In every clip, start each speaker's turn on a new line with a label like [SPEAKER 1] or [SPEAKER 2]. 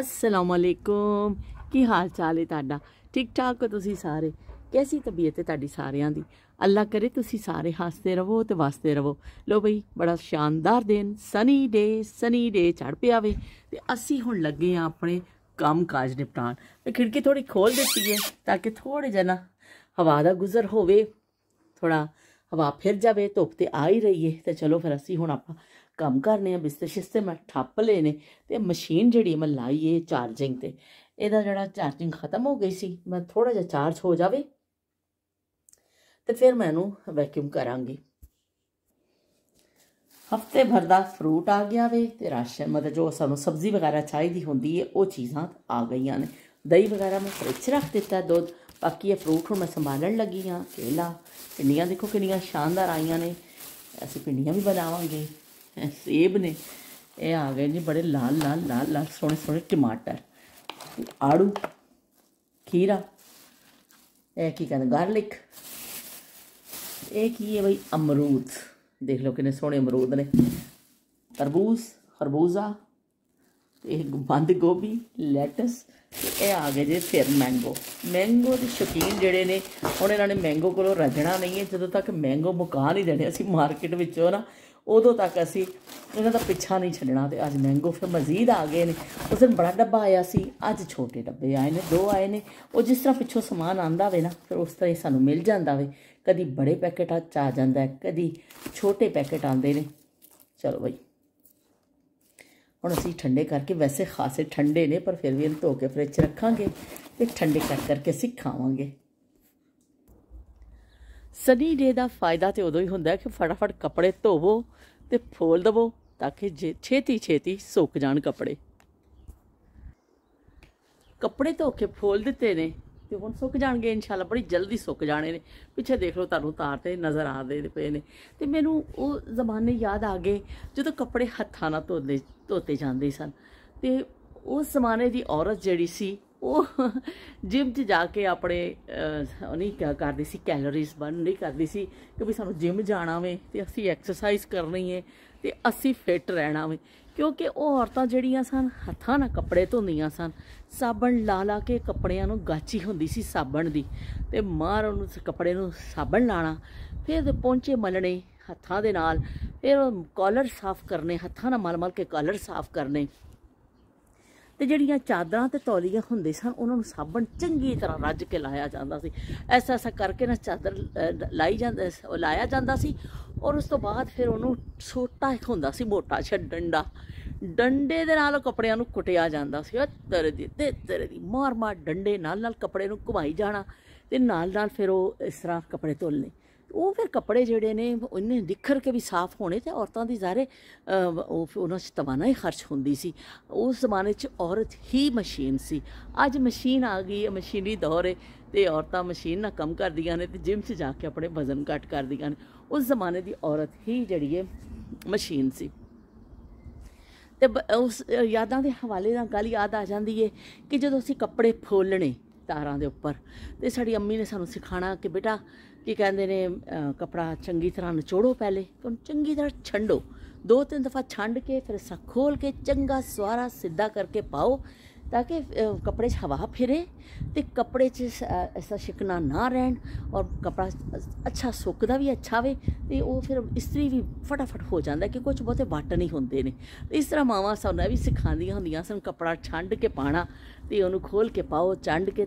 [SPEAKER 1] ਅਸਲਾਮ ਵਾਲੇਕੁਮ ਕੀ ਹਾਲ ਚਾਲ ਹੈ ਤੁਹਾਡਾ? ਠੀਕ ਠਾਕ ਹੋ ਤੁਸੀਂ ਸਾਰੇ? ਕੈਸੀ ਤਬੀਅਤ ਹੈ ਤੁਹਾਡੀ ਸਾਰਿਆਂ ਦੀ? ਅੱਲਾ ਕਰੇ ਤੁਸੀਂ ਸਾਰੇ ਹੱਸਦੇ ਰਹੋ ਤੇ ਵਸਦੇ ਰਹੋ। ਲੋ ਬਈ, ਬੜਾ ਸ਼ਾਨਦਾਰ ਦਿਨ ਸਨੀ ਡੇ ਸਨੀ ਡੇ ਚੜ ਪਿਆ ਵੇ ਤੇ ਅਸੀਂ ਹੁਣ ਲੱਗੇ ਆ ਆਪਣੇ ਕੰਮ ਕਾਜ ਨਿਪਟਾਣ ਮੈਂ ਖਿੜਕੀ ਥੋੜੀ ਖੋਲ ਦਿੱਤੀ ਹੈ ਤਾਂ ਕਿ ਥੋੜੇ ਜਨਾ ਹਵਾ ਦਾ ਗੁਜ਼ਰ ਹੋਵੇ ਥੋੜਾ ਹਵਾ ਫਿਰ ਜਾਵੇ, ਧੁੱਪ ਤੇ ਆ ਹੀ ਰਹੀ ਹੈ ਤੇ ਚਲੋ ਫਿਰ ਅਸੀਂ ਹੁਣ ਆਪਾਂ ਕੰਮ ਕਰਨੇ ਆ ਬਿਸਤਰ ਸ਼ਿਸਤੇ ਮੈਂ ਠੱਪ ਲਏ ਨੇ ਤੇ ਮਸ਼ੀਨ ਜਿਹੜੀ ਮੈਂ ਲਾਈ ਏ ਚਾਰਜਿੰਗ ਤੇ। ਇਹਦਾ ਜਿਹੜਾ ਚਾਰਜਿੰਗ ਖਤਮ ਹੋ ਗਈ ਸੀ, ਮੈਂ ਥੋੜਾ ਜਿਹਾ ਚਾਰਜ ਹੋ ਜਾਵੇ ਤੇ ਫਿਰ ਮੈਂ ਇਹਨੂੰ ਵੈਕਿਊਮ ਕਰਾਂਗੀ। ਹਫ਼ਤੇ ਭਰ ਦਾ ਫਰੂਟ ਆ ਗਿਆ ਵੇ ਤੇ ਰਾਸ਼ਨ, ਮਤਲਬ ਜੋ ਸਾਨੂੰ ਸਬਜ਼ੀ ਵਗੈਰਾ ਚਾਹੀਦੀ ਹੁੰਦੀ ਹੈ ਉਹ ਚੀਜ਼ਾਂ ਆ ਗਈਆਂ ਨੇ। ਦਹੀਂ ਵਗੈਰਾ ਮੈਂ ਫ੍ਰਿਜ ਰੱਖ ਦਿੱਤਾ ਦੁੱਧ, ਬਾਕੀ ਇਹ ਫਰੂਟ ਹੁਣ ਮੈਂ ਸੰਭਾਲਣ ਲੱਗੀ ਹਾਂ, ਕੇਲਾ ਪਿੰਡੀਆਂ ਦੇਖੋ ਕਿੰਨੀਆਂ ਸ਼ਾਨਦਾਰ ਆਈਆਂ ਨੇ। ਅਸੀਂ ਪਿੰਡੀਆਂ ਵੀ ਬਣਾਵਾਂਗੇ। ਸੇਬ ਨੇ। ਇਹ ਆ ਗਏ ਜੀ ਬੜੇ ਲਾਲ ਲਾਲ ਲਾਲ ਲਾਲ, ਸੋਹਣੇ ਸੋਹਣੇ ਟਮਾਟਰ। ਆੜੂ, ਖੀਰਾ। ਇਹ ਕੀ ਕਹਿੰਦੇ? ਗਾਰਲਿਕ। ਇਹ ਕੀ ਹੈ ਬਈ? ਅਮਰੂਦ। ਦੇਖ ਲਓ ਕਿੰਨੇ ਸੋਹਣੇ ਅਮਰੂਦ ਨੇ। ਤਰਬੂਜ, ਖਰਬੂਜ਼ਾ, ਇਹ ਬੰਦ ਗੋਭੀ, ਲੈਟਸ ਇਹ ਆ ਗਏ ਜੇ ਫਿਰ ਮੈਂਗੋ। ਮੈਂਗੋ ਦੇ ਸ਼ੌਕੀਨ ਜਿਹੜੇ ਨੇ, ਹੁਣ ਇਹਨਾਂ ਨੇ ਮੈਂਗੋ ਕੋਲੋਂ ਰੱਜਣਾ ਨਹੀਂ ਹੈ। ਜਦੋਂ ਤੱਕ ਮੈਂਗੋ ਮੁਕਾ ਨਹੀਂ ਦੇਣੇ, ਅਸੀਂ ਮਾਰਕੀਟ ਵਿੱਚੋਂ ਨਾ ਉਦੋਂ ਤੱਕ ਅਸੀਂ ਇਹਨਾਂ ਦਾ ਪਿੱਛਾ ਨਹੀਂ ਛੱਡਣਾ ਤੇ ਅੱਜ ਮੈਂਗੋ ਫਿਰ ਮਜ਼ੀਦ ਆ ਗਏ ਨੇ। ਉਸ ਦਿਨ ਬੜਾ ਡੱਬਾ ਆਇਆ ਸੀ, ਅੱਜ ਛੋਟੇ ਡੱਬੇ ਆਏ ਨੇ, ਦੋ ਆਏ ਨੇ। ਉਹ ਜਿਸ ਤਰ੍ਹਾਂ ਪਿੱਛੋਂ ਸਮਾਨ ਆਂਦਾ ਵੇ ਨਾ, ਫਿਰ ਉਸ ਤਰ੍ਹਾਂ ਹੀ ਸਾਨੂੰ ਮਿਲ ਜਾਂਦਾ ਵੇ। ਕਦੀ ਬੜੇ ਪੈਕੇਟ ਆ ਜਾਂਦਾ ਕਦੀ ਛੋਟੇ ਪੈਕੇਟ ਆਉਂਦੇ ਨੇ। ਚਲੋ ਬਈ। ਹੁਣ ਅਸੀਂ ਠੰਡੇ ਕਰਕੇ, ਵੈਸੇ ਖਾਸੇ ਠੰਡੇ ਨੇ, ਪਰ ਫਿਰ ਵੀ ਇਹਨੂੰ ਧੋ ਕੇ ਫ੍ਰਿਜ 'ਚ ਰੱਖਾਂਗੇ ਤੇ ਠੰਡੇ ਕਰ ਕਰਕੇ ਅਸੀਂ ਖਾਵਾਂਗੇ। ਸਨੀ ਡੇ ਦਾ ਫਾਇਦਾ ਤੇ ਉਦੋਂ ਹੀ ਹੁੰਦਾ ਕਿ ਫਟਾਫਟ ਕੱਪੜੇ ਧੋਵੋ ਤੇ ਫੋਲ ਦਵੋ ਤਾਂ ਕਿ ਛੇਤੀ ਛੇਤੀ ਸੁੱਕ ਜਾਣ ਕੱਪੜੇ। ਕੱਪੜੇ ਧੋ ਕੇ ਫੋਲ ਦਿੱਤੇ ਨੇ ਤੇ ਹੁਣ ਸੁੱਕ ਜਾਣਗੇ, ਇਨਸ਼ਾਅੱਲਾ ਬੜੀ ਜਲਦੀ ਸੁੱਕ ਜਾਣੇ ਨੇ। ਪਿੱਛੇ ਦੇਖ ਲਓ ਤੁਹਾਨੂੰ ਤਾਰ ਤੇ ਨਜ਼ਰ ਆਦੇ ਪਏ ਨੇ। ਤੇ ਮੈਨੂੰ ਉਹ ਜ਼ਮਾਨੇ ਯਾਦ ਆ ਗਏ ਜਦੋਂ ਕੱਪੜੇ ਹੱਥਾਂ ਨਾਲ ਧੋਦੇ, ਧੋਤੇ ਜਾਂਦੇ ਸਨ। ਤੇ ਉਸ ਜ਼ਮਾਨੇ ਦੀ ਔਰਤ ਜਿਹੜੀ ਸੀ ਉਹ ਜਿਮ 'ਚ ਜਾ ਕੇ ਆਪਣੇ ਨਹੀਂ ਕਿਆ ਕਰਦੀ ਸੀ ਕੈਲਰੀਜ਼ ਬਰਨ ਨਹੀਂ ਕਰਦੀ ਸੀ ਕਿ ਵੀ ਸਾਨੂੰ ਜਿਮ ਜਾਣਾ ਵੇ ਤੇ ਅਸੀਂ ਐਕਸਰਸਾਈਜ਼ ਕਰਨੀ ਹੈ ਤੇ ਅਸੀਂ ਫਿੱਟ ਰਹਿਣਾ ਵੇ। ਕਿਉਂਕਿ ਉਹ ਔਰਤਾਂ ਜਿਹੜੀਆਂ ਸਨ, ਹੱਥਾਂ ਨਾਲ ਕੱਪੜੇ ਧੋਂਦੀਆਂ ਸਨ, ਸਾਬਣ ਲਾ ਲਾ ਕੇ ਕੱਪੜਿਆਂ ਨੂੰ ਗਾਚੀ ਹੁੰਦੀ ਸੀ ਸਾਬਣ ਦੀ ਤੇ ਮਾਰ ਉਹਨੂੰ ਕੱਪੜੇ ਨੂੰ ਸਾਬਣ ਲਾਣਾ, ਫਿਰ ਪਹੁੰਚੇ ਮਲਣੇ ਹੱਥਾਂ ਦੇ ਨਾਲ, ਫਿਰ ਕਾਲਰ ਸਾਫ਼ ਕਰਨੇ, ਹੱਥਾਂ ਨਾਲ ਮਲ ਮਲ ਕੇ ਕਾਲਰ ਸਾਫ਼ ਕਰਨੇ। ਤੇ ਜਿਹੜੀਆਂ ਚਾਦਰਾਂ ਤੇ ਤੌਲੀਆਂ ਹੁੰਦੇ ਸਨ, ਉਹਨਾਂ ਨੂੰ ਸਾਬਣ ਚੰਗੀ ਤਰ੍ਹਾਂ ਰੱਜ ਕੇ ਲਾਇਆ ਜਾਂਦਾ ਸੀ। ਐਸਾ ਐਸਾ ਕਰਕੇ ਨਾ ਚਾਦਰ ਲਾਈ ਜਾਂਦਾ ਲਾਇਆ ਜਾਂਦਾ ਸੀ ਔਰ ਉਸ ਤੋਂ ਬਾਅਦ ਫਿਰ ਉਹਨੂੰ ਛੋਟਾ ਇੱਕ ਹੁੰਦਾ ਸੀ ਮੋਟਾ ਛ ਡੰਡਾ। ਡੰਡੇ ਦੇ ਨਾਲ ਕੱਪੜਿਆਂ ਨੂੰ ਕੁੱਟਿਆ ਜਾਂਦਾ ਸੀ। ਤਰ ਦੀ, ਤੇ ਤਰ ਦੀ ਮਾਰ ਮਾਰ ਡੰਡੇ ਨਾਲ ਨਾਲ ਕੱਪੜੇ ਨੂੰ ਘੁਮਾਈ ਜਾਣਾ ਤੇ ਨਾਲ ਨਾਲ ਫਿਰ ਉਹ ਇਸ ਤਰ੍ਹਾਂ ਕੱਪੜੇ ਧੋਲਨੇ ਉਹ ਫਿਰ ਕੱਪੜੇ ਜਿਹੜੇ ਨੇ, ਉਹਨੇ ਨਿਖਰ ਕੇ ਵੀ ਸਾਫ਼ ਹੋਣੇ ਤੇ ਔਰਤਾਂ ਦੀ ਜ਼ਾਰੇ ਉਹ ਉਹਨਾਂ 'ਚ ਤਵਾਨਾ ਹੀ ਖਰਚ ਹੁੰਦੀ ਸੀ। ਉਸ ਜ਼ਮਾਨੇ 'ਚ ਔਰਤ ਹੀ ਮਸ਼ੀਨ ਸੀ। ਅੱਜ ਮਸ਼ੀਨ ਆ ਗਈ ਹੈ, ਮਸ਼ੀਨੀ ਦੌਰ ਹੈ ਤੇ ਔਰਤਾਂ ਮਸ਼ੀਨ ਨਾਲ ਕੰਮ ਕਰਦੀਆਂ ਨੇ ਤੇ ਜਿਮ 'ਚ ਜਾ ਕੇ ਆਪਣੇ ਵਜ਼ਨ ਘਟ ਕਰਦੀਆਂ ਨੇ। ਉਸ ਜ਼ਮਾਨੇ ਦੀ ਔਰਤ ਹੀ ਜਿਹੜੀ ਹੈ, ਮਸ਼ੀਨ ਸੀ। ਤੇ ਉਸ, ਯਾਦਾਂ ਦੇ ਹਵਾਲੇ ਨਾਲ ਗੱਲ ਯਾਦ ਆ ਜਾਂਦੀ ਹੈ ਕਿ ਜਦੋਂ ਅਸੀਂ ਕੱਪੜੇ ਫੋਲਣੇ ਤਾਰਾਂ ਦੇ ਉੱਪਰ, ਤੇ ਸਾਡੀ ਅੰਮੀ ਨੇ ਸਾਨੂੰ ਸਿਖਾਣਾ ਕਿ ਬੇਟਾ ਕੀ ਕਹਿੰਦੇ ਨੇ ਕਪੜਾ ਚੰਗੀ ਤਰ੍ਹਾਂ ਨਿਚੋੜੋ ਪਹਿਲੇ ਉਹਨੂੰ ਚੰਗੀ ਤਰ੍ਹਾਂ ਛੰਡੋ। ਦੋ ਤਿੰਨ ਦਫਾ ਛੰਡ ਕੇ, ਫਿਰ ਸਾ ਖੋਲ ਕੇ, ਚੰਗਾ ਸਵਾਰਾ ਸਿੱਧਾ ਕਰਕੇ ਪਾਓ, ਤਾਂ ਕਿ ਕੱਪੜੇ 'ਚ ਹਵਾ ਫਿਰੇ ਤੇ ਕੱਪੜੇ 'ਚ ਐਸਾ ਸ਼ਿਕਨਾ ਨਾ ਰਹਿਣ ਔਰ ਕਪੜਾ ਅੱਛਾ ਸੁੱਕਦਾ ਵੀ ਅੱਛਾ ਵੇ ਤੇ ਉਹ ਫਿਰ ਇਸਤਰੀ ਵੀ ਫਟਾਫਟ ਹੋ ਜਾਂਦਾ ਕਿ ਕੁਝ ਬਹੁਤੇ ਵੱਟ ਨਹੀਂ ਹੁੰਦੇ ਨੇ। ਇਸ ਤਰ੍ਹਾਂ ਮਾਵਾਂ ਸਾਨੂੰ ਵੀ ਸਿਖਾਉਂਦੀਆਂ ਹੁੰਦੀਆਂ ਸਨ ਕਪੜਾ ਛੰਡ ਕੇ ਪਾਣਾ ਤੇ ਉਹਨੂੰ ਖੋਲ ਕੇ ਪਾਓ, ਚੰਡ ਕੇ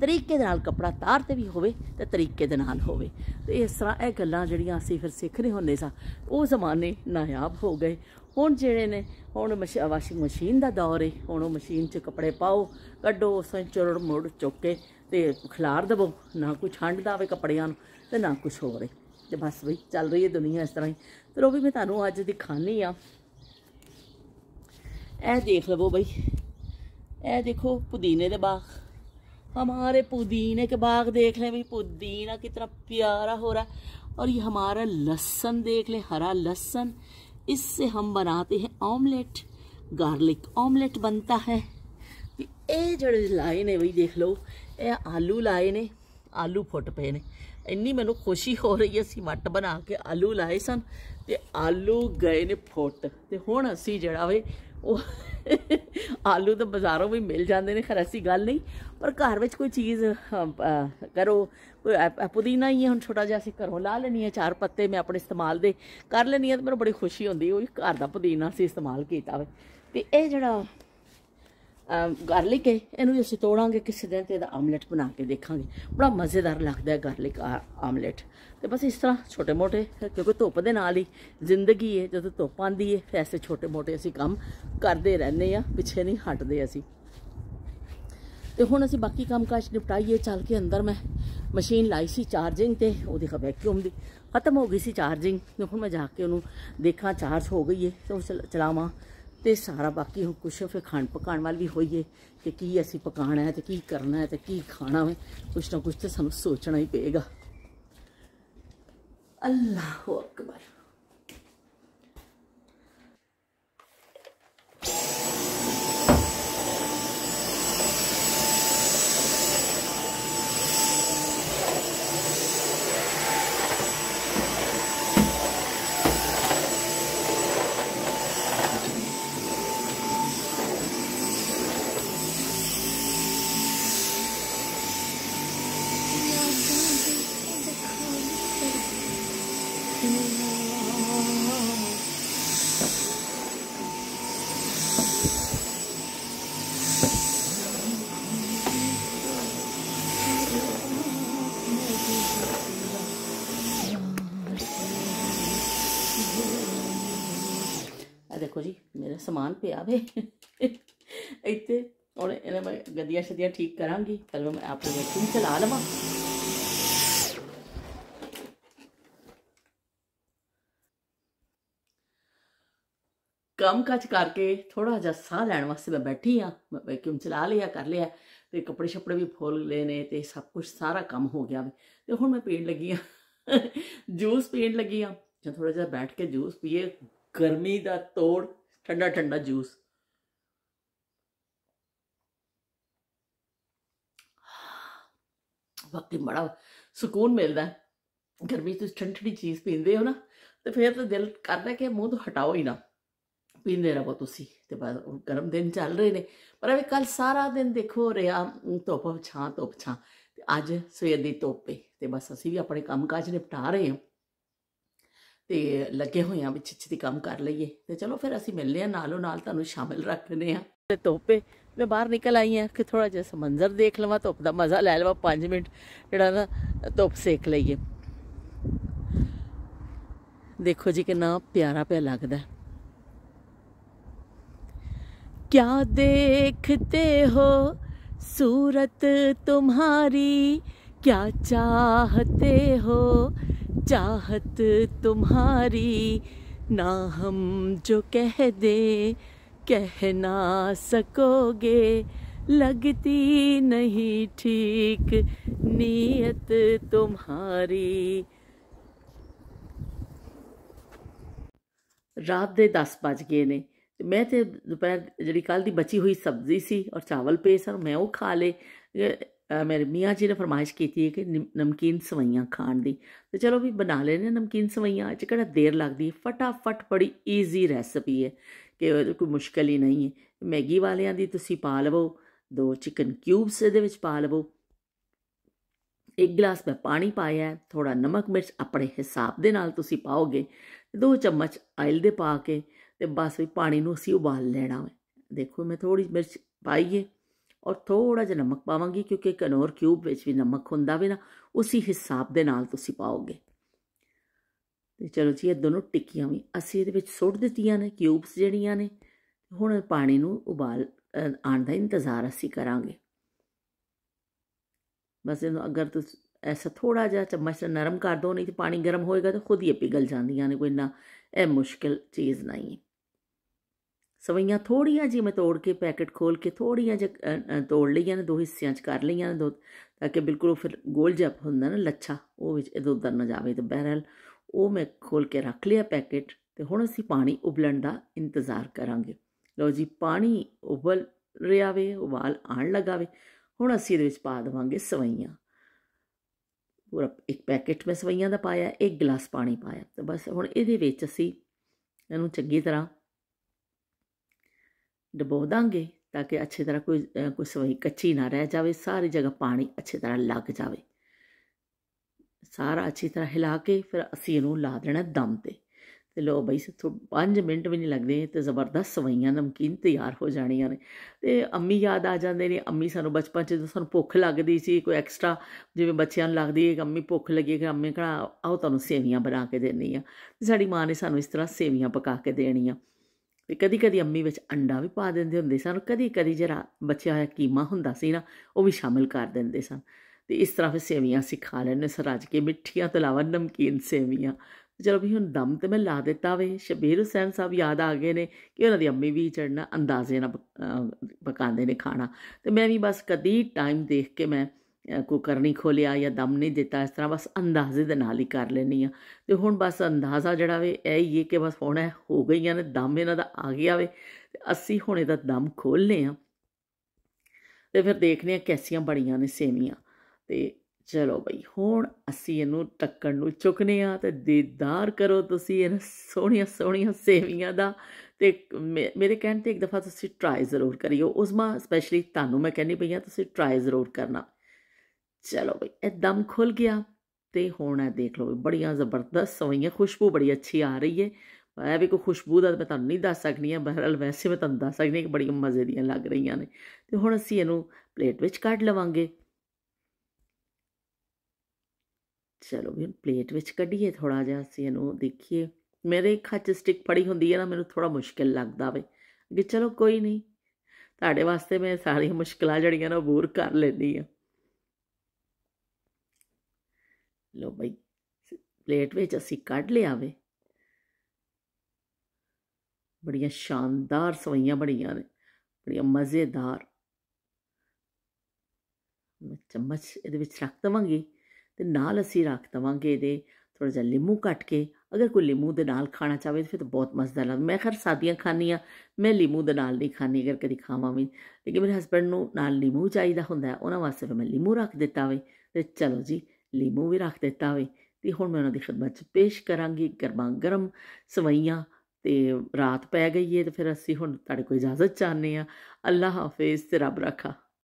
[SPEAKER 1] ਤਰੀਕੇ ਦੇ ਨਾਲ ਕਪੜਾ ਤਾਰ ਤੇ ਵੀ ਹੋਵੇ ਤੇ ਤਰੀਕੇ ਦੇ ਨਾਲ ਹੋਵੇ। ਤੇ ਇਸ ਤਰ੍ਹਾਂ ਇਹ ਗੱਲਾਂ ਜਿਹੜੀਆਂ ਅਸੀਂ ਫਿਰ ਸਿੱਖਦੇ ਹੁੰਦੇ ਸਾਂ, ਉਹ ਜ਼ਮਾਨੇ ਨਾਯਾਬ ਹੋ ਗਏ। ਹੁਣ ਜਿਹੜੇ ਨੇ, ਹੁਣ ਵਾਸ਼ਿੰਗ ਮਸ਼ੀਨ ਦਾ ਦੌਰ ਹੈ ਹੁਣ ਉਹ ਮਸ਼ੀਨ 'ਚ ਕੱਪੜੇ ਪਾਓ, ਕੱਢੋ, ਉਸਾਂ ਚੁਰੜ ਮੁੜ ਚੁੱਕ ਕੇ ਤੇ ਖਿਲਾਰ ਦਵੋ। ਨਾ ਕੋਈ ਠੰਡ ਦਾ ਆਵੇ ਕੱਪੜਿਆਂ ਨੂੰ ਤੇ ਨਾ ਕੁਝ ਹੋਰ ਤੇ ਬਸ ਬਈ, ਚੱਲ ਰਹੀ ਹੈ ਦੁਨੀਆ ਇਸ ਤਰ੍ਹਾਂ ਹੀ ਤੇ ਉਹ ਵੀ ਮੈਂ ਤੁਹਾਨੂੰ ਅੱਜ ਦਿਖਾਣੀ ਆ। ਇਹ ਦੇਖ ਲਵੋ ਬਈ। ਇਹ ਦੇਖੋ ਪੁਦੀਨੇ ਦੇ ਬਾਗ। हमारे पुदीने के बाग देख लें भाई पुदीना कितना प्यारा हो रहा है और ये हमारा लहसन देख लें हरा लहसन इससे हम बनाते हैं ऑमलेट गार्लिक ऑमलेट बनता है ਇਹ ਜਿਹੜੇ ਲਾਏ ਨੇ ਬਈ ਦੇਖ ਲਓ ਇਹ ਆਲੂ ਲਾਏ ਨੇ ਆਲੂ ਫੁੱਟ ਪਏ ਨੇ ਇੰਨੀ ਮੈਨੂੰ ਖੁਸ਼ੀ ਹੋ ਰਹੀ ਹੈ ਅਸੀਂ ਮੱਟ ਬਣਾ ਕੇ ਆਲੂ ਲਾਏ ਸਨ ਤੇ ਆਲੂ ਗਏ ਨੇ ਫੁੱਟ ਤੇ ਹੁਣ ਅਸੀਂ ਜਿਹੜਾ ਵੇ ਉਹ ਆਲੂ ਤਾਂ ਬਾਜ਼ਾਰੋਂ ਵੀ ਮਿਲ ਜਾਂਦੇ ਨੇ, ਖੈਰ ਐਸੀ ਗੱਲ ਨਹੀਂ, ਪਰ ਘਰ ਵਿੱਚ ਕੋਈ ਚੀਜ਼ ਕਰੋ, ਕੋਈ ਪੁਦੀਨਾ ਹੀ ਹੁਣ ਛੋਟਾ ਜਿਹਾ ਅਸੀਂ ਘਰੋਂ ਲਾ ਲੈਣੀ ਹੈ, ਚਾਰ ਪੱਤੇ ਮੈਂ ਆਪਣੇ ਇਸਤੇਮਾਲ ਦੇ ਕਰ ਲੈਣੀ ਹੈ, ਤੇ ਮੈਨੂੰ ਬੜੀ ਖੁਸ਼ੀ ਹੁੰਦੀ ਉਹ ਘਰ ਦਾ ਪੁਦੀਨਾ ਅਸੀਂ ਇਸਤੇਮਾਲ ਕੀਤਾ ਵੇ। ਤੇ ਇਹ ਜਿਹੜਾ ਗਾਰਲਿਕ ਹੈ, ਇਹਨੂੰ ਵੀ ਅਸੀਂ ਤੋੜਾਂਗੇ, ਕਿਸੇ ਦਿਨ ਤੇ ਇਹਦਾ ਆਮਲੇਟ ਬਣਾ ਕੇ ਦੇਖਾਂਗੇ। ਬੜਾ ਮਜ਼ੇਦਾਰ ਲੱਗਦਾ ਹੈ ਗਾਰਲਿਕ ਆਮਲੇਟ ਤੇ ਬਸ ਇਸ ਤਰ੍ਹਾਂ ਛੋਟੇ ਮੋਟੇ ਕਿਉਂਕਿ ਧੁੱਪ ਦੇ ਨਾਲ ਹੀ ਜ਼ਿੰਦਗੀ ਹੈ, ਜਦੋਂ ਧੁੱਪ ਆਂਦੀ ਹੈ ਐਸੇ ਛੋਟੇ ਮੋਟੇ ਅਸੀਂ ਕੰਮ ਕਰਦੇ ਰਹਿੰਦੇ ਆ ਪਿੱਛੇ ਨਹੀਂ ਹਟਦੇ ਅਸੀਂ। ਤੇ ਹੁਣ ਅਸੀਂ ਬਾਕੀ ਕੰਮ ਕਾਜ ਨਿਪਟਾਈਏ, ਚੱਲ ਕੇ ਅੰਦਰ ਮੈਂ ਮਸ਼ੀਨ ਲਾਈ ਸੀ ਚਾਰਜਿੰਗ ਤੇ, ਉਹਦੀ ਵੈਕਿਊਮ ਦੀ। ਖਤਮ ਹੋ ਗਈ ਸੀ ਚਾਰਜਿੰਗ ਹੁਣ ਮੈਂ ਜਾ ਕੇ ਉਹਨੂੰ ਦੇਖਾਂ, ਚਾਰਜ ਹੋ ਗਈ ਹੈ, ਤੇ ਉਹ ਚਲਾਵਾਂ। ਤੇ ਸਾਰਾ ਬਾਕੀ ਹੁਣ ਕੁਛ ਫਿਰ ਖਾਣ ਪਕਾਉਣ ਵਾਲ ਵੀ ਹੋਈਏ ਕਿ ਕੀ ਅਸੀਂ ਪਕਾਣਾ ਹੈ ਤੇ ਕੀ ਕਰਨਾ ਹੈ ਤੇ ਕੀ ਖਾਣਾ ਹੈ, ਕੁਛ ਨਾ ਕੁਛ ਤੇ ਸਾਨੂੰ ਸੋਚਣਾ ਹੀ ਪਏਗਾ। ਅੱਲਾਹੁ ਅਕਬਰ। ਦੇਖੋ ਜੀ, ਮੇਰਾ ਸਮਾਨ ਪਿਆ ਵੇ। ਇੱਥੇ ਹੁਣ ਇਹਨਾਂ ਮੈਂ ਗੱਦੀਆਂ ਸ਼ਦੀਆਂ ਠੀਕ ਕਰਾਂਗੀ ਪਹਿਲਾਂ ਮੈਂ ਆਪਣੇ ਵੈਕਿਊਮ ਚਲਾ ਲਵਾਂ। ਕੰਮ ਕਾਜ ਕਰਕੇ ਥੋੜਾ ਜਿਹਾ ਸਾਹ ਲੈਣ ਵਾਸਤੇ ਮੈਂ ਬੈਠੀ ਆ, ਮੈਂ ਵੈਕਿਊਮ ਚਲਾ ਲਿਆ, ਕਰ ਲਿਆ, ਤੇ ਕੱਪੜੇ ਛੱਪੜੇ ਵੀ ਫੁੱਲ ਲਏ ਨੇ, ਤੇ ਸਭ ਕੁਝ ਸਾਰਾ ਕੰਮ ਹੋ ਗਿਆ ਵੇ। ਤੇ ਹੁਣ ਮੈਂ ਪੀਣ ਲੱਗੀ ਆ, ਜੂਸ ਪੀਣ ਲੱਗੀ ਆ। ਜਾਂ ਥੋੜਾ ਜਿਹਾ ਬੈਠ ਕੇ ਜੂਸ ਪੀਏ ਗਰਮੀ ਦਾ ਤੋੜ, ਠੰਡਾ ਠੰਡਾ ਜੂਸ। ਵਕਤੀ ਬੜਾ ਸਕੂਨ ਮਿਲਦਾ ਗਰਮੀ ਤੋਂ ਠੰਡੀ ਠੰਡੀ ਚੀਜ਼ ਪੀਂਦੇ ਹੋ ਨਾ, ਤੇ ਫਿਰ ਤਾਂ ਦਿਲ ਕਰਦਾ ਕਿ ਮੂੰਹ ਤੋਂ ਹਟਾਓ ਹੀ ਨਾ। ਪੀਂਦੇ ਰਹੋ ਤੁਸੀਂ, ਤੇ ਬਸ ਗਰਮ ਦਿਨ ਚੱਲ ਰਹੇ ਨੇ। ਪਰ ਇਹ ਕੱਲ ਸਾਰਾ ਦਿਨ ਦੇਖੋ ਰਿਹਾ ਧੁੱਪ ਛਾਂ ਧੁੱਪ ਛਾਂ। ਤੇ ਅੱਜ ਸਵੇਰ ਦੀ ਧੁੱਪ ਤੇ ਬਸ ਅਸੀਂ ਵੀ ਆਪਣੇ ਕੰਮ ਕਾਜ ਨਿਪਟਾ ਰਹੇ ਹਾਂ। ਤੇ ਲੱਗੇ ਹੋਏ ਆ ਵਿੱਚ ਛੇਤੀ ਕੰਮ ਕਰ ਲਈਏ ਤੇ ਚਲੋ ਫਿਰ ਅਸੀਂ ਮਿਲਨੇ ਆ ਨਾਲੋਂ ਨਾਲ ਤੁਹਾਨੂੰ ਸ਼ਾਮਿਲ ਰੱਖਨੇ ਆ ਤੇ ਧੁੱਪੇ ਮੈਂ ਬਾਹਰ ਨਿਕਲ ਆਈ ਆ ਕਿ ਥੋੜਾ ਜਿਹਾ ਸਮੁੰਦਰ ਦੇਖ ਲਵਾਂ ਧੁੱਪ ਦਾ ਮਜ਼ਾ ਲੈ ਲਵਾਂ 5 ਮਿੰਟ ਜਿਹੜਾ ਨਾ ਧੁੱਪ ਸੇਕ ਲਈਏ ਦੇਖੋ ਜੀ ਕਿੰਨਾ ਪਿਆਰਾ ਪਿਆ ਲੱਗਦਾ क्या देखते हो सूरत तुम्हारी क्या चाहते हो चाहत तुम्हारी ना हम जो कह दे कह ना सकोगे लगती नहीं ठीक नीयत तुम्हारी ਰਾਤ ਦੇ 10 ਵਜ ਗਏ ਨੇ ਤੇ ਮੈਂ ਤੇ ਦੁਪਹਿਰ ਜਿਹੜੀ ਕੱਲ ਦੀ ਬਚੀ ਹੋਈ ਸਬਜ਼ੀ ਸੀ ਔਰ ਚਾਵਲ ਪਏ ਸਨ ਮੈਂ ਉਹ ਖਾ ਲੇ ਮੇਰੇ ਮੀਆਂ ਜੀ ਨੇ ਫਰਮਾਇਸ਼ ਕੀਤੀ ਹੈ ਕਿ ਨਮਕੀਨ ਸਵਈਆਂ ਖਾਣ ਦੀ। ਤੇ ਚਲੋ ਵੀ ਬਣਾ ਲੈਨੇ ਨਮਕੀਨ ਸਵਈਆਂ ਅੱਜ ਕਿਹੜਾ ਦੇਰ ਲੱਗਦੀ ਹੈ? ਫਟਾਫਟ ਬੜੀ ਈਜ਼ੀ ਰੈਸਪੀ ਹੈ ਕਿ ਕੋਈ ਮੁਸ਼ਕਲ ਹੀ ਨਹੀਂ ਹੈ। ਮੈਗੀ ਵਾਲਿਆਂ ਦੀ ਤੁਸੀਂ ਪਾ ਲਵੋ, ਦੋ ਚਿਕਨ ਕਿਊਬਸ ਇਹਦੇ ਵਿੱਚ ਪਾ ਲਵੋ। ਇੱਕ ਗਲਾਸ ਮੈਂ ਪਾਣੀ ਪਾਇਆ ਥੋੜਾ ਨਮਕ ਮਿਰਚ ਆਪਣੇ ਹਿਸਾਬ ਦੇ ਨਾਲ ਤੁਸੀਂ ਪਾਓਗੇ, ਦੋ ਚਮਚ ਆਇਲ ਦੇ ਪਾ ਕੇ ਤੇ ਬਸ ਵੀ ਪਾਣੀ ਨੂੰ ਅਸੀਂ ਉਬਾਲ ਲੈਣਾ ਹੈ ਦੇਖੋ ਮੈਂ ਥੋੜੀ ਮਿਰਚ ਪਾਈਏ ਔਰ ਥੋੜਾ ਜਿਹਾ ਨਮਕ ਪਾਵਾਂਗੀ ਕਿਉਂਕਿ ਕਨੌਰ ਕਿਊਬ ਵਿੱਚ ਵੀ ਨਮਕ ਹੁੰਦਾ ਵੇ ਨਾ, ਉਸੇ ਹਿਸਾਬ ਦੇ ਨਾਲ ਤੁਸੀਂ ਪਾਓਗੇ। ਤੇ ਚਲੋ ਜੀ, ਇਹ ਦੋਨੋਂ ਟਿੱਕੀਆਂ ਵੀ ਅਸੀਂ ਇਹਦੇ ਵਿੱਚ ਸੁੱਟ ਦਿੱਤੀਆਂ ਨੇ ਕਿਊਬਸ ਜਿਹੜੀਆਂ ਨੇ, ਹੁਣ ਪਾਣੀ ਨੂੰ ਉਬਾਲ ਆਣ ਦਾ ਇੰਤਜ਼ਾਰ ਅਸੀਂ ਕਰਾਂਗੇ। ਬਸ ਇਹਨੂੰ ਅਗਰ ਤੁਸੀਂ ਐਸਾ ਥੋੜਾ ਜਿਹਾ ਚਮਚ ਨਾਲ ਨਰਮ ਕਰ ਦੋ, ਨਹੀਂ ਤੇ ਪਾਣੀ ਗਰਮ ਹੋਏਗਾ ਤਾਂ ਖੁਦ ਹੀ ਪਿਘਲ ਜਾਂਦੀਆਂ ਨੇ, ਕੋਈ ਨਾ ਇਹ ਮੁਸ਼ਕਿਲ ਚੀਜ਼ ਨਹੀਂ। ਸਵਈਆਂ ਥੋੜੀਆਂ ਜੀ ਮੈਂ ਤੋੜ ਕੇ ਪੈਕੇਟ ਖੋਲ ਕੇ ਥੋੜੀਆਂ ਜਿਹਾ ਤੋੜ ਲਈਆਂ ਨੇ ਦੋ ਹਿੱਸਿਆਂ 'ਚ ਕਰ ਲਈਆਂ ਨੇ ਦੋ, ਤਾਂ ਕਿ ਬਿਲਕੁਲ ਫਿਰ ਗੋਲ ਜਿਹਾ ਹੁੰਦਾ ਨਾ ਲੱਛਾ, ਉਹ ਵਿੱਚ ਇਧਰ ਉਧਰ ਨਾ ਜਾਵੇ ਤੇ ਬਹਿਰਲ, ਉਹ ਮੈਂ ਖੋਲ ਕੇ ਰੱਖ ਲਿਆ ਪੈਕੇਟ ਤੇ ਹੁਣ ਅਸੀਂ ਪਾਣੀ ਉਬਲਣ ਦਾ ਇੰਤਜ਼ਾਰ ਕਰਾਂਗੇ। ਲਓ ਜੀ, ਪਾਣੀ ਉਬਲ ਰਿਹਾ ਵੇ, ਉਬਾਲ ਆਣ ਲਗਾਵੇ ਹੁਣ ਅਸੀਂ ਇਹਦੇ ਵਿੱਚ ਪਾ ਦਵਾਂਗੇ ਸਵਈਆਂ। ਪੂਰਾ ਇੱਕ ਪੈਕੇਟ ਮੈਂ ਸਵਈਆਂ ਦਾ ਪਾਇਆ, ਇੱਕ ਗਲਾਸ ਪਾਣੀ ਪਾਇਆ, ਤੇ ਬਸ ਹੁਣ ਇਹਦੇ ਵਿੱਚ ਅਸੀਂ ਇਹਨੂੰ ਚੰਗੀ ਤਰ੍ਹਾਂ ਡਬੋ ਦਾਂਗੇ ਤਾਂ ਕਿ ਅੱਛੀ ਤਰ੍ਹਾਂ ਕੋਈ ਕੋਈ ਸਵਈ ਕੱਚੀ ਨਾ ਰਹਿ ਜਾਵੇ, ਸਾਰੀ ਜਗ੍ਹਾ ਪਾਣੀ ਅੱਛੀ ਤਰ੍ਹਾਂ ਲੱਗ ਜਾਵੇ। ਸਾਰਾ ਅੱਛੀ ਤਰ੍ਹਾਂ ਹਿਲਾ ਕੇ ਫਿਰ ਅਸੀਂ ਇਹਨੂੰ ਲਾ ਦੇਣਾ ਦਮ ਤੇ। ਤੇ ਲੋ ਬਈ ਸਿੱਥੋਂ 5 ਮਿੰਟ ਵੀ ਨਹੀਂ ਲੱਗਦੇ ਤੇ ਜ਼ਬਰਦਸਤ ਸਵਈਆਂ ਨਮਕੀਨ ਤਿਆਰ ਹੋ ਜਾਣੀਆਂ ਨੇ। ਤੇ ਅੰਮੀ ਯਾਦ ਆ ਜਾਂਦੇ ਨੇ, ਅੰਮੀ ਸਾਨੂੰ ਬਚਪਨ 'ਚ ਜਦੋਂ ਸਾਨੂੰ ਭੁੱਖ ਲੱਗਦੀ ਸੀ, ਕੋਈ ਐਕਸਟਰਾ ਜਿਵੇਂ ਬੱਚਿਆਂ ਨੂੰ ਲੱਗਦੀ ਹੈ ਕਿ ਅੰਮੀ ਭੁੱਖ ਲੱਗੀ ਕਿ ਅੰਮੀ ਕਹਣਾ, ਆਓ ਤੁਹਾਨੂੰ ਸੇਵੀਆਂ ਬਣਾ ਕੇ ਦੇਣੀ ਆ ਤੇ ਸਾਡੀ ਮਾਂ ਨੇ ਸਾਨੂੰ ਇਸ ਤਰ੍ਹਾਂ ਸੇਵੀਆਂ ਪਕਾ ਕੇ ਦੇਣੀਆਂ। ਤੇ ਕਦੀ ਕਦੀ ਅੰਮੀ ਵਿੱਚ ਅੰਡਾ ਵੀ ਪਾ ਦਿੰਦੇ ਹੁੰਦੇ ਸਨ ਕਦੀ ਕਦੀ ਜਿਹੜਾ ਬਚਿਆ ਹੋਇਆ ਕੀਮਾ ਹੁੰਦਾ ਸੀ ਨਾ, ਉਹ ਵੀ ਸ਼ਾਮਿਲ ਕਰ ਦਿੰਦੇ ਸਨ। ਤੇ ਇਸ ਤਰ੍ਹਾਂ ਫਿਰ ਸੇਵੀਆਂ ਸਿਖਾ ਖਾ ਲੈਂਦੇ ਸਾਂ ਕੇ ਮਿੱਠੀਆਂ ਤੋਂ ਇਲਾਵਾ ਨਮਕੀਨ ਸੇਵੀਆਂ। ਚਲੋ ਵੀ ਹੁਣ ਦਮ ਤੇ ਮੈਂ ਲਾ ਦਿੱਤਾ ਵੇ, ਸ਼ਬੀਰ ਹੁਸੈਨ ਸਾਹਿਬ ਯਾਦ ਆ ਗਏ ਨੇ ਕਿ ਉਹਨਾਂ ਦੀ ਅੰਮੀ ਵੀ ਚੜਨਾ ਅੰਦਾਜ਼ੇ ਨਾਲ ਪਕ- ਪਕਾਉਂਦੇ ਨੇ ਖਾਣਾ। ਤੇ ਮੈਂ ਵੀ ਬਸ ਕਦੀ ਟਾਈਮ ਦੇਖ ਕੇ ਮੈਂ ਕੁੱਕਰ ਨਹੀਂ ਖੋਲਿਆ ਜਾਂ ਦਮ ਨਹੀਂ ਦਿੱਤਾ, ਇਸ ਤਰ੍ਹਾਂ ਬਸ ਅੰਦਾਜ਼ੇ ਦੇ ਨਾਲ ਹੀ ਕਰ ਲੈਣੀ ਆ ਤੇ ਹੁਣ ਬਸ ਅੰਦਾਜ਼ਾ ਜਿਹੜਾ ਵੇ, ਇਹ ਹੀ ਹੈ ਕਿ ਬਸ ਹੁਣ ਇਹ ਹੋ ਗਈਆਂ ਨੇ, ਦਮ ਇਹਨਾਂ ਦਾ ਆ ਗਿਆ ਵੇ, ਤੇ ਅਸੀਂ ਹੁਣ ਇਹਦਾ ਦਮ ਖੋਲ੍ਹਨੇ ਆ ਤੇ ਫਿਰ ਦੇਖਨੇ ਆ ਕੈਸੀਆਂ ਬੜੀਆਂ ਨੇ ਸੇਵੀਆਂ। ਤੇ ਚਲੋ ਬਈ, ਹੁਣ ਅਸੀਂ ਇਹਨੂੰ ਟੱਕਣ ਨੂੰ ਚੁੱਕਨੇ ਆ ਤੇ ਦੀਦਾਰ ਕਰੋ ਤੁਸੀਂ ਇਹਨਾਂ ਸੋਹਣੀਆਂ ਸੋਹਣੀਆਂ ਸੇਵੀਆਂ ਦਾ। ਤੇ ਮੇ- ਮੇਰੇ ਕਹਿਣ ਤੇ ਇੱਕ ਦਫਾ ਤੁਸੀਂ ਟਰਾਈ ਜ਼ਰੂਰ ਕਰਿਓ। ਉਸਮਾ ਸਪੈਸ਼ਲੀ ਤੁਹਾਨੂੰ ਮੈਂ ਕਹਿੰਦੀ ਪਈ ਆ ਤੁਸੀਂ ਟਰਾਈ ਜ਼ਰੂਰ ਕਰਨਾ। ਚਲੋ ਬਈ, ਇਹ ਦਮ ਖੁੱਲ ਗਿਆ ਤੇ ਹੁਣ ਇਹ ਦੇਖ ਲਓ ਵੀ ਬੜੀਆਂ ਜ਼ਬਰਦਸਤ ਸਵਈਆਂ, ਖੁਸ਼ਬੂ ਬੜੀ ਅੱਛੀ ਆ ਰਹੀ ਹੈ ਇਹ ਵੀ ਕੋਈ ਖੁਸ਼ਬੂ ਦਾ ਮੈਂ ਤੁਹਾਨੂੰ ਨਹੀਂ ਦੱਸ ਸਕਦੀ ਹਾਂ, ਬਹਰਹਾਲ ਵੈਸੇ ਮੈਂ ਤੁਹਾਨੂੰ ਦੱਸ ਸਕਦੀ ਹਾਂ ਕਿ ਬੜੀਆਂ ਮਜ਼ੇ ਦੀਆਂ ਲੱਗ ਰਹੀਆਂ ਨੇ। ਤੇ ਹੁਣ ਅਸੀਂ ਇਹਨੂੰ ਪਲੇਟ ਵਿੱਚ ਕੱਢ ਲਵਾਂਗੇ। ਚਲੋ ਵੀ ਹੁਣ ਪਲੇਟ ਵਿੱਚ ਕੱਢੀਏ ਥੋੜਾ ਜਿਹਾ ਅਸੀਂ ਇਹਨੂੰ ਦੇਖੀਏ। ਮੇਰੇ ਇੱਕ ਹੱਥ ਸਟਿਕ ਫੜੀ ਹੁੰਦੀ ਹੈ ਨਾ, ਮੈਨੂੰ ਥੋੜਾ ਮੁਸ਼ਕਿਲ ਲੱਗਦਾ ਵੇ ਕਿ ਚਲੋ ਕੋਈ ਨਹੀਂ, ਤੁਹਾਡੇ ਵਾਸਤੇ ਮੈਂ ਸਾਰੀਆਂ ਮੁਸ਼ਕਲਾਂ ਜਿਹੜੀਆਂ ਨਾ ਅਬੂਰ ਕਰ ਲੈਂਦੀ ਆ ਲੋ ਬਈ, ਪਲੇਟ ਵਿੱਚ ਅਸੀਂ ਕੱਢ ਲਿਆ ਵੇ ਬੜੀਆਂ ਸ਼ਾਨਦਾਰ ਸਵਈਆਂ ਬਣੀਆਂ ਨੇ, ਬੜੀਆਂ ਮਜ਼ੇਦਾਰ। ਚਮਚ ਇਹਦੇ ਵਿੱਚ ਰੱਖ ਦਵਾਂਗੀ ਤੇ ਨਾਲ ਅਸੀਂ ਰੱਖ ਦਵਾਂਗੇ ਇਹਦੇ ਥੋੜਾ ਜਿਹਾ ਲਿੰਬੂ ਕੱਟ ਕੇ। ਅਗਰ ਕੋਈ ਲਿੰਬੂ ਦੇ ਨਾਲ ਖਾਣਾ ਚਾਹਵੇ ਤਾਂ ਫਿਰ ਤਾਂ ਬਹੁਤ ਮਜ਼ੇਦਾਰ ਲੱਗਦਾ। ਮੈਂ ਖੈਰ ਸਾਦੀਆਂ ਖਾਂਦੀ ਹਾਂ, ਮੈਂ ਲਿੰਬੂ ਦੇ ਨਾਲ ਨਹੀਂ ਖਾਂਦੀ, ਅਗਰ ਕਦੀ ਖਾਵਾਂ ਵੀ। ਲੇਕਿਨ ਮੇਰੇ ਹਸਬੰਡ ਨੂੰ ਨਾਲ ਲਿੰਬੂ ਚਾਹੀਦਾ ਹੁੰਦਾ, ਉਹਨਾਂ ਵਾਸਤੇ ਫਿਰ ਮੈਂ ਲਿੰਬੂ ਰੱਖ ਦਿੱਤਾ ਵੇ। ਤੇ ਚਲੋ ਜੀ ਲੀਮੂ ਵੀ ਰੱਖ ਦਿੱਤਾ ਵੇ ਤੇ ਹੁਣ ਮੈਂ ਉਹਨਾਂ ਦੀ ਖidmat 'ਚ ਪੇਸ਼ ਕਰਾਂਗੀ, ਗਰਮਾ ਗਰਮ ਸਵਈਆਂ ਤੇ ਰਾਤ ਪੈ ਗਈ ਹੈ ਤੇ ਫਿਰ ਅਸੀਂ ਹੁਣ ਤੁਹਾਡੇ ਕੋਲ ਇਜਾਜ਼ਤ ਚਾਹੁੰਦੇ ਹਾਂ। ਅੱਲਾ ਹਾਫਿਜ਼ ਤੇ ਰੱਬ ਰੱਖਾ।